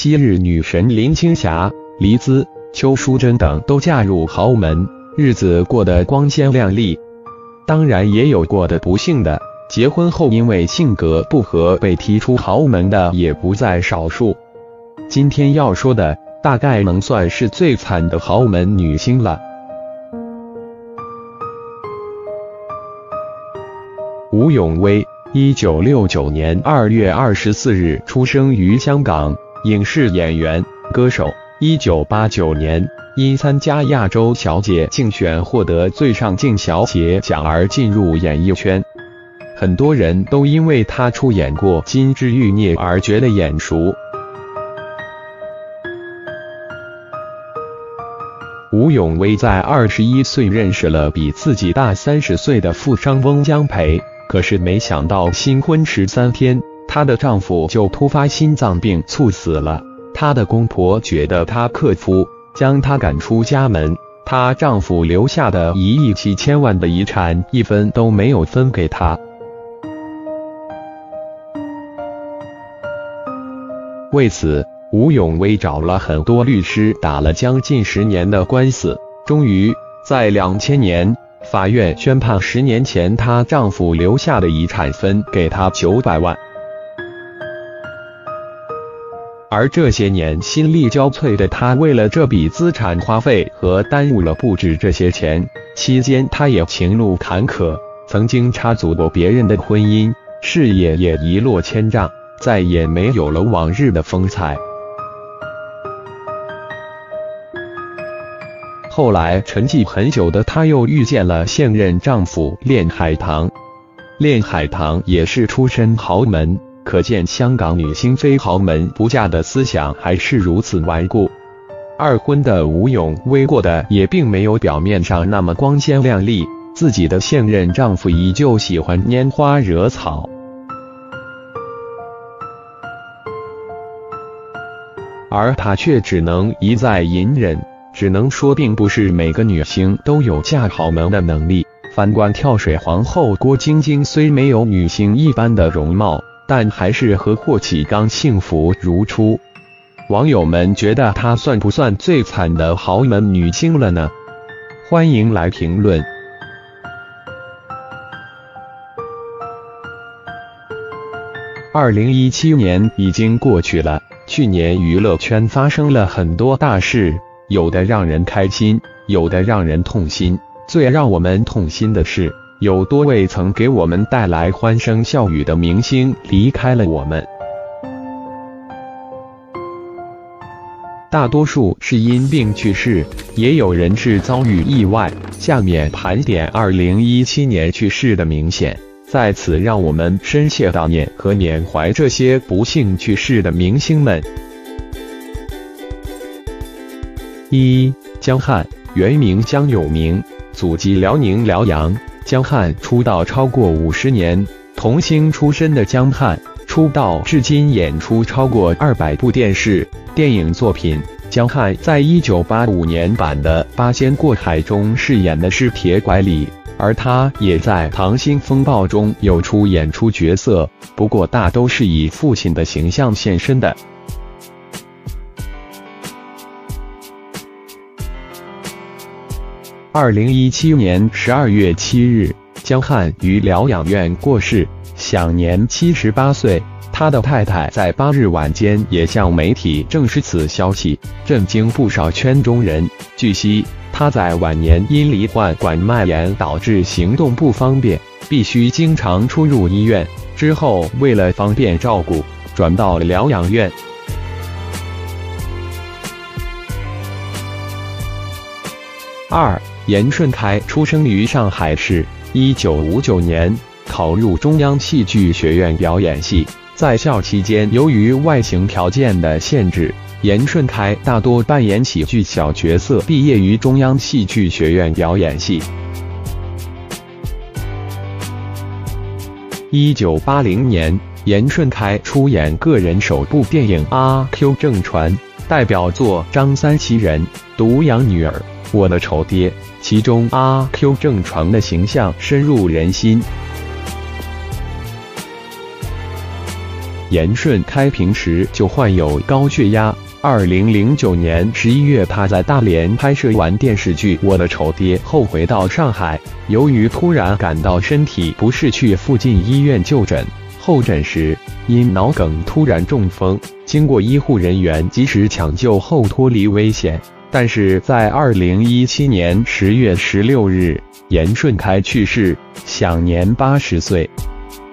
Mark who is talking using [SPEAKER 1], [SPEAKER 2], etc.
[SPEAKER 1] 昔日女神林青霞、黎姿、邱淑贞等都嫁入豪门，日子过得光鲜亮丽。当然，也有过的不幸的，结婚后因为性格不合被踢出豪门的也不在少数。今天要说的，大概能算是最惨的豪门女星了。吴永威，一九六九年二月二十四日出生于香港，影视演员、歌手。一九八九年因参加亚洲小姐竞选获得最上镜小姐奖而进入演艺圈。很多人都因为她出演过《金枝欲孽》而觉得眼熟。吴永威在二十一岁认识了比自己大三十岁的富商翁江培。可是没想到，新婚十三天，她的丈夫就突发心脏病猝死了。她的公婆觉得她克夫，将她赶出家门。她丈夫留下的一亿七千万的遗产，一分都没有分给她。为此，吴永威找了很多律师，打了将近十年的官司，终于在两千年。法院宣判，十年前她丈夫留下的遗产分给她九百万，而这些年心力交瘁的她，为了这笔资产花费和耽误了不止这些钱。期间，她也情路坎坷，曾经插足过别人的婚姻，事业也一落千丈，再也没有了往日的风采。后来沉寂很久的她又遇见了现任丈夫练海棠，练海棠也是出身豪门，可见香港女星非豪门不嫁的思想还是如此顽固。二婚的吴永威过的也并没有表面上那么光鲜亮丽，自己的现任丈夫依旧喜欢拈花惹草，而她却只能一再隐忍。只能说，并不是每个女星都有嫁豪门的能力。反观跳水皇后郭晶晶，虽没有女星一般的容貌，但还是和霍启刚幸福如初。网友们觉得她算不算最惨的豪门女星了呢？欢迎来评论。二零一七年已经过去了，去年娱乐圈发生了很多大事。有的让人开心，有的让人痛心。最让我们痛心的是，有多位曾给我们带来欢声笑语的明星离开了我们。大多数是因病去世，也有人是遭遇意外。下面盘点二零一七年去世的明显，在此让我们深切悼念和缅怀这些不幸去世的明星们。一江汉，原名江永明，祖籍辽宁辽阳。江汉出道超过五十年，童星出身的江汉出道至今演出超过二百部电视、电影作品。江汉在一九八五年版的《八仙过海》中饰演的是铁拐李，而他也在《溏心风暴》中有出演出角色，不过大都是以父亲的形象现身的。二零一七年十二月七日，江汉于疗养院过世，享年七十八岁。他的太太在八日晚间也向媒体证实此消息，震惊不少圈中人。据悉，他在晚年因罹患管脉炎导致行动不方便，必须经常出入医院。之后为了方便照顾，转到疗养院。二。严顺开出生于上海市，一九五九年考入中央戏剧学院表演系。在校期间，由于外形条件的限制，严顺开大多扮演喜剧小角色。毕业于中央戏剧学院表演系。一九八零年，严顺开出演个人首部电影《阿 Q 正传》，代表作《张三奇人》《独养女儿》。我的丑爹，其中阿 Q 正传的形象深入人心。严顺开平时就患有高血压。二零零九年十一月，他在大连拍摄完电视剧《我的丑爹》后回到上海，由于突然感到身体不适，去附近医院就诊。候诊时因脑梗突然中风，经过医护人员及时抢救后脱离危险。但是在二零一七年十月十六日，严顺开去世，享年八十岁。